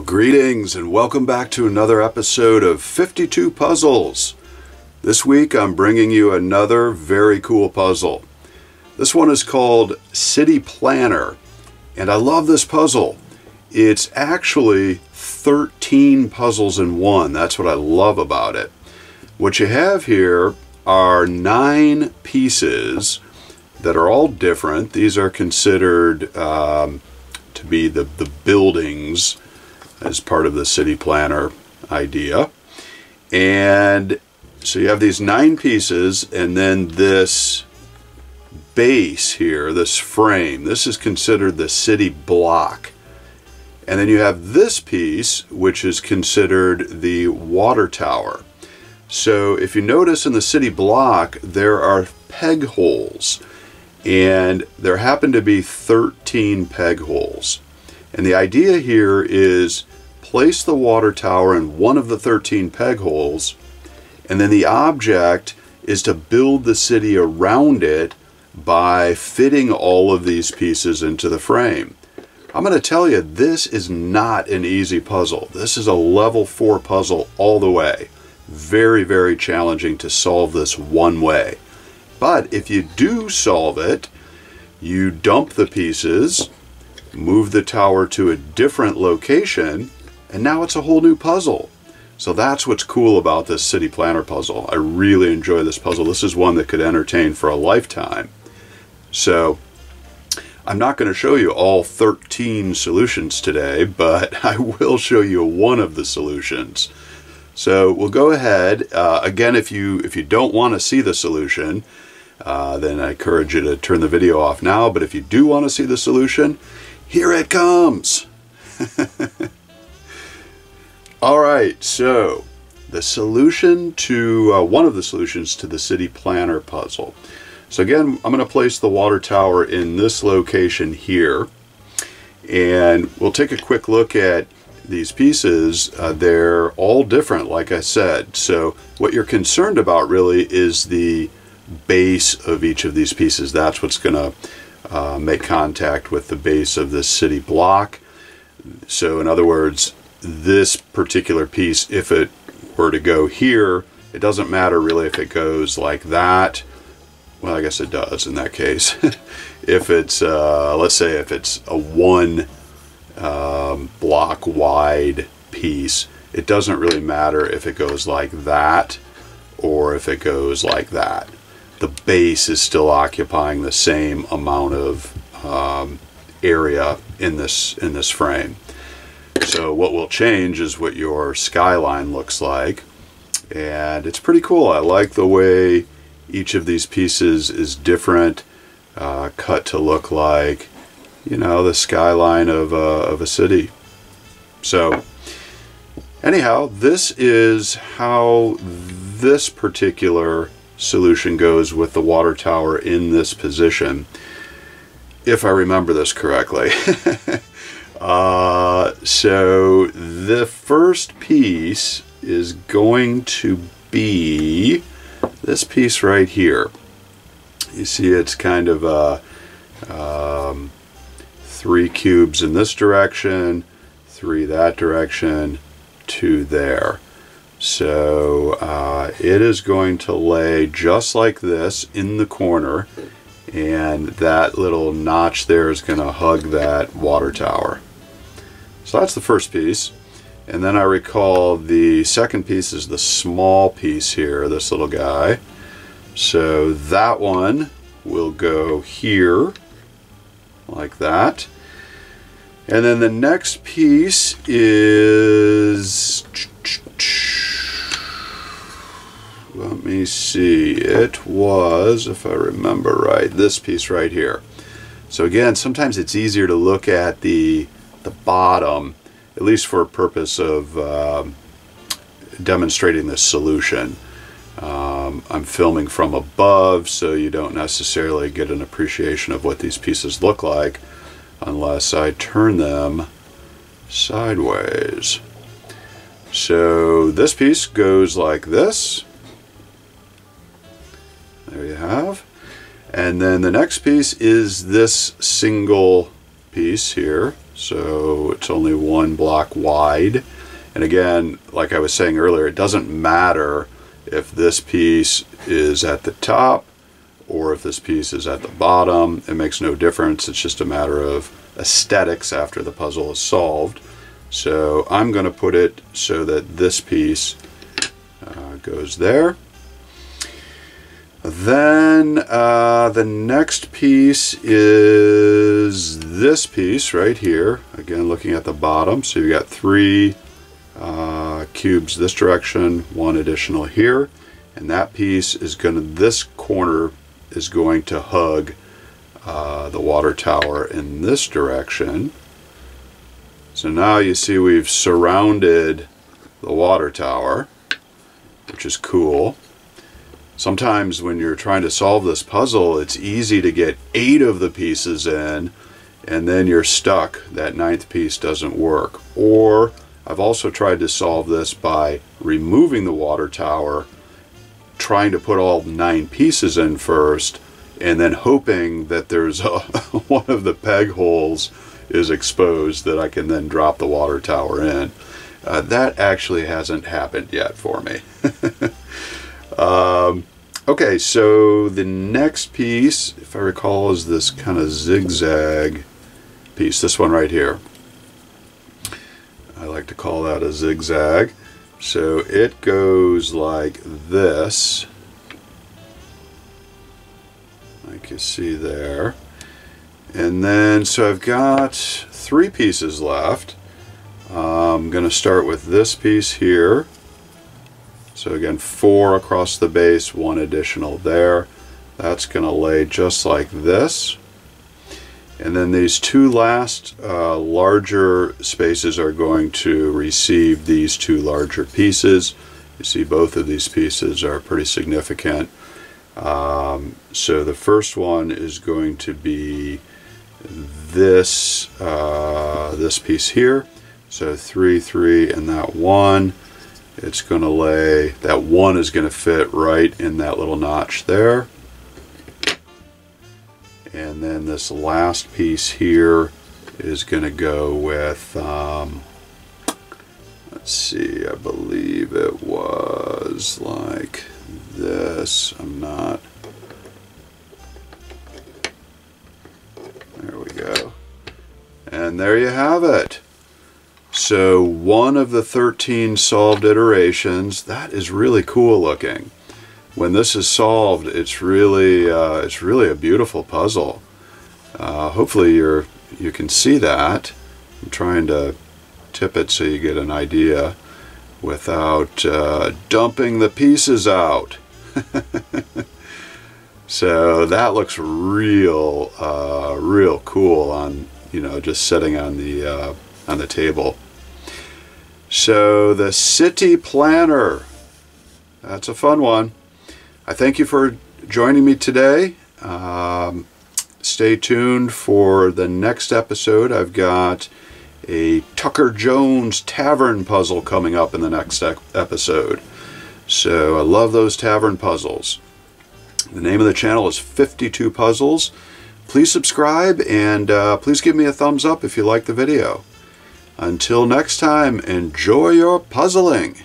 Well, greetings and welcome back to another episode of 52 Puzzles. This week I'm bringing you another very cool puzzle. This one is called City Planner, and I love this puzzle. It's actually 13 puzzles in one. That's what I love about it. What you have here are nine pieces that are all different. These are considered um, to be the, the buildings as part of the city planner idea. And so you have these nine pieces and then this base here, this frame, this is considered the city block. And then you have this piece, which is considered the water tower. So if you notice in the city block, there are peg holes. And there happen to be 13 peg holes. And the idea here is place the water tower in one of the 13 peg holes, and then the object is to build the city around it by fitting all of these pieces into the frame. I'm going to tell you, this is not an easy puzzle. This is a level 4 puzzle all the way. Very, very challenging to solve this one way. But if you do solve it, you dump the pieces, move the tower to a different location, and now it's a whole new puzzle. So that's what's cool about this city planner puzzle. I really enjoy this puzzle. This is one that could entertain for a lifetime. So I'm not going to show you all 13 solutions today, but I will show you one of the solutions. So we'll go ahead. Uh, again, if you if you don't want to see the solution, uh, then I encourage you to turn the video off now. But if you do want to see the solution, here it comes. All right, so the solution to uh, one of the solutions to the city planner puzzle. So again, I'm going to place the water tower in this location here. And we'll take a quick look at these pieces. Uh, they're all different, like I said. So what you're concerned about really is the base of each of these pieces. That's what's going to uh, make contact with the base of this city block. So in other words, this particular piece, if it were to go here, it doesn't matter really if it goes like that. Well, I guess it does in that case. if it's, uh, let's say if it's a one um, block wide piece, it doesn't really matter if it goes like that or if it goes like that. The base is still occupying the same amount of um, area in this in this frame. So what will change is what your skyline looks like. And it's pretty cool. I like the way each of these pieces is different, uh, cut to look like, you know, the skyline of, uh, of a city. So anyhow, this is how this particular solution goes with the water tower in this position, if I remember this correctly. Uh, so the first piece is going to be this piece right here. You see it's kind of uh, um, three cubes in this direction, three that direction, two there. So uh, it is going to lay just like this in the corner and that little notch there is going to hug that water tower. So that's the first piece. And then I recall the second piece is the small piece here, this little guy. So that one will go here, like that. And then the next piece is, let me see, it was, if I remember right, this piece right here. So again, sometimes it's easier to look at the the bottom, at least for a purpose of um, demonstrating this solution. Um, I'm filming from above, so you don't necessarily get an appreciation of what these pieces look like unless I turn them sideways. So this piece goes like this. There you have. And then the next piece is this single piece here. So it's only one block wide. And again, like I was saying earlier, it doesn't matter if this piece is at the top or if this piece is at the bottom. It makes no difference. It's just a matter of aesthetics after the puzzle is solved. So I'm going to put it so that this piece uh, goes there. Then uh, the next piece is this piece right here. Again, looking at the bottom. So you've got three uh, cubes this direction, one additional here. And that piece is going to, this corner is going to hug uh, the water tower in this direction. So now you see we've surrounded the water tower, which is cool. Sometimes when you're trying to solve this puzzle, it's easy to get eight of the pieces in and then you're stuck. That ninth piece doesn't work. Or I've also tried to solve this by removing the water tower, trying to put all nine pieces in first, and then hoping that there's a, one of the peg holes is exposed that I can then drop the water tower in. Uh, that actually hasn't happened yet for me. okay, so the next piece, if I recall, is this kind of zigzag piece, this one right here. I like to call that a zigzag. So it goes like this, like you see there. And then, so I've got three pieces left. Uh, I'm going to start with this piece here. So again, four across the base, one additional there. That's going to lay just like this. And then these two last uh, larger spaces are going to receive these two larger pieces. You see both of these pieces are pretty significant. Um, so the first one is going to be this uh, this piece here. So three, three, and that one. It's going to lay, that one is going to fit right in that little notch there. And then this last piece here is going to go with, um, let's see, I believe it was like this. I'm not There we go. And there you have it. So one of the 13 solved iterations, that is really cool looking. When this is solved, it's really uh, it's really a beautiful puzzle. Uh, hopefully you're you can see that. I'm trying to tip it so you get an idea without uh, dumping the pieces out. So that looks real, uh, real cool on, you know, just sitting on the, uh, on the table. So the City Planner, that's a fun one. I thank you for joining me today. Um, stay tuned for the next episode. I've got a Tucker Jones tavern puzzle coming up in the next episode. So I love those tavern puzzles. The name of the channel is 52 Puzzles. Please subscribe and uh, please give me a thumbs up if you like the video. Until next time, enjoy your puzzling!